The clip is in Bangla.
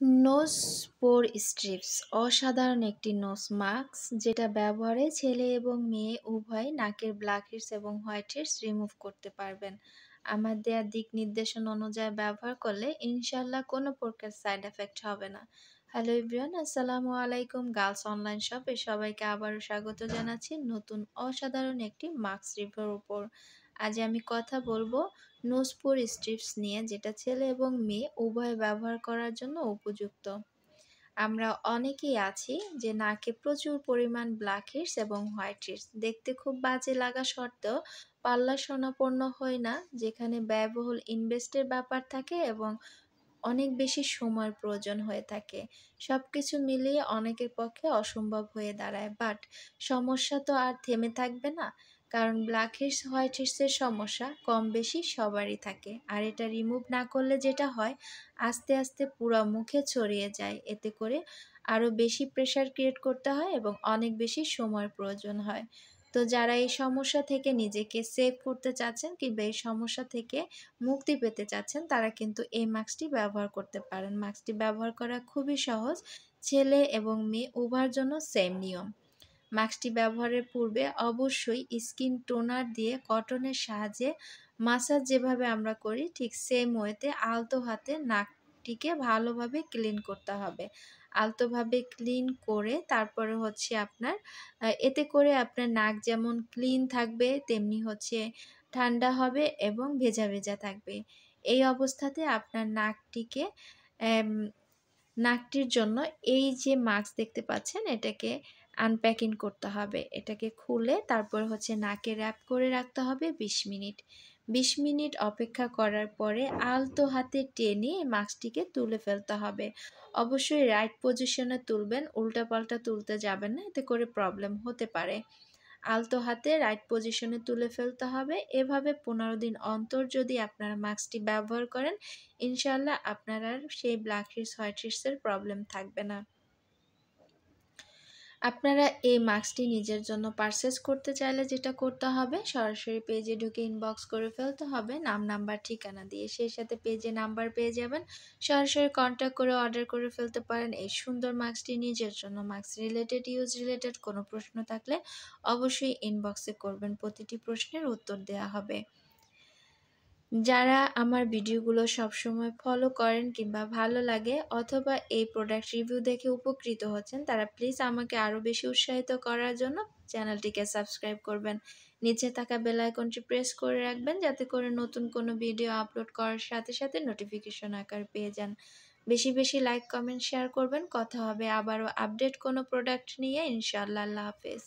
নোজ পোর স্ট্রিপস। অসাধারণ একটি নোজ মাস্ক, যেটা ব্যবহারে ছেলে এবং মেয়ে উভয় নাকের ব্ল্যাক হেডস এবং হোয়াইট হেডস রিমুভ করতে পারবেন। আমার দেওয়া দিক নির্দেশন অনুযায়ী ব্যবহার করলে ইনশাল্লাহ কোনো প্রকার সাইড এফেক্ট হবে না। হ্যালো ইব্রিয়ান আসসালামু আলাইকুম, গার্লস অনলাইন শপে সবাইকে আবারও স্বাগত জানাচ্ছি নতুন অসাধারণ একটি মাস্ক রিভিউর উপর। আজ আমি কথা বলব নোজপুর স্ট্রিপস নিয়ে, যেটা ছেলে এবং মেয়ে উভয় ব্যবহার করার জন্য উপযুক্ত। আমরা অনেকেই আছি যে নাকে প্রচুর পরিমাণ ব্ল্যাক হিটস এবং হোয়াইট হিটস দেখতে খুব বাজে লাগা সত্ত্বেও পাল্লা সোনাপন্ন হয় না, যেখানে ব্যয়বহুল ইনভেস্টের ব্যাপার থাকে এবং অনেক বেশি সময়ের প্রয়োজন হয়ে থাকে। সব কিছু মিলিয়ে অনেকের পক্ষে অসম্ভব হয়ে দাঁড়ায়। বাট সমস্যা তো আর থেমে থাকবে না। কারণ ব্ল্যাক হেডস হোয়াইট হেডসের সমস্যা কম বেশি সবারই থাকে। আর এটা রিমুভ না করলে যেটা হয়, আস্তে আস্তে পুরো মুখে ছড়িয়ে যায়। এতে করে আরও বেশি প্রেশার ক্রিয়েট করতে হয় এবং অনেক বেশি সময়ের প্রয়োজন হয়। তো যারা এই সমস্যা থেকে নিজেকে সেভ করতে চাচ্ছেন কিংবা এই সমস্যা থেকে মুক্তি পেতে চাচ্ছেন, তারা কিন্তু এই মাস্কটি ব্যবহার করতে পারেন। মাস্কটি ব্যবহার করা খুবই সহজ। ছেলে এবং মেয়ে উভয়ের জন্য সেম নিয়ম। মাস্কটি ব্যবহারের পূর্বে অবশ্যই স্কিন টোনার দিয়ে কটনের সাহায্যে মাসাজ যেভাবে আমরা করি, ঠিক সেম ওয়েতে আলতো হাতে নাকটিকে ভালোভাবে ক্লিন করতে হবে। আলতোভাবে ক্লিন করে তারপরে হচ্ছে আপনার এতে করে আপনার নাক যেমন ক্লিন থাকবে, তেমনি হচ্ছে ঠান্ডা হবে এবং ভেজা ভেজা থাকবে। এই অবস্থাতে আপনার নাকটিকে নাকটির জন্য এই যে মাস্ক দেখতে পাচ্ছেন, এটাকে আনপ্যাকিং করতে হবে। এটাকে খুলে তারপর হচ্ছে নাকে র্যাপ করে রাখতে হবে বিশ মিনিট। বিশ মিনিট অপেক্ষা করার পরে আলতো হাতে টেনে মাস্কটিকে তুলে ফেলতে হবে। অবশ্যই রাইট পজিশনে তুলবেন, উল্টাপাল্টা তুলতে যাবেন না, এতে করে প্রবলেম হতে পারে। আলতো হাতে রাইট পজিশনে তুলে ফেলতে হবে। এভাবে পনেরো দিন অন্তর যদি আপনারা মাস্কটি ব্যবহার করেন ইনশাল্লাহ আপনার আর সেই ব্ল্যাক হিটস হোয়াইট হিটসের প্রবলেম থাকবে না। আপনারা এই মাস্কটি নিজের জন্য পারচেস করতে চাইলে যেটা করতে হবে, সরাসরি পেজে ঢুকে ইনবক্স করে ফেলতে হবে, নাম নাম্বার ঠিকানা দিয়ে সেই সাথে পেজে নাম্বার পেয়ে যাবেন। সরাসরি কন্ট্যাক্ট করে অর্ডার করে ফেলতে পারেন। এই সুন্দর মাস্কটি নিজের জন্য মাস্ক রিলেটেড ইউজ রিলেটেড কোনো প্রশ্ন থাকলে অবশ্যই ইনবক্সে করবেন। প্রতিটি প্রশ্নের উত্তর দেওয়া হবে। যারা আমার ভিডিওগুলো সবসময় ফলো করেন কিংবা ভালো লাগে অথবা এই প্রোডাক্ট রিভিউ দেখে উপকৃত হচ্ছেন, তারা প্লিজ আমাকে আরও বেশি উৎসাহিত করার জন্য চ্যানেলটিকে সাবস্ক্রাইব করবেন। নিচে থাকা বেল আইকনটি প্রেস করে রাখবেন যাতে করে নতুন কোনো ভিডিও আপলোড করার সাথে সাথে নোটিফিকেশন আকার পেয়ে যান। বেশি বেশি লাইক কমেন্ট শেয়ার করবেন। কথা হবে আবারও আপডেট কোনো প্রোডাক্ট নিয়ে। ইনশাআল্লাহ, আল্লাহ হাফেজ।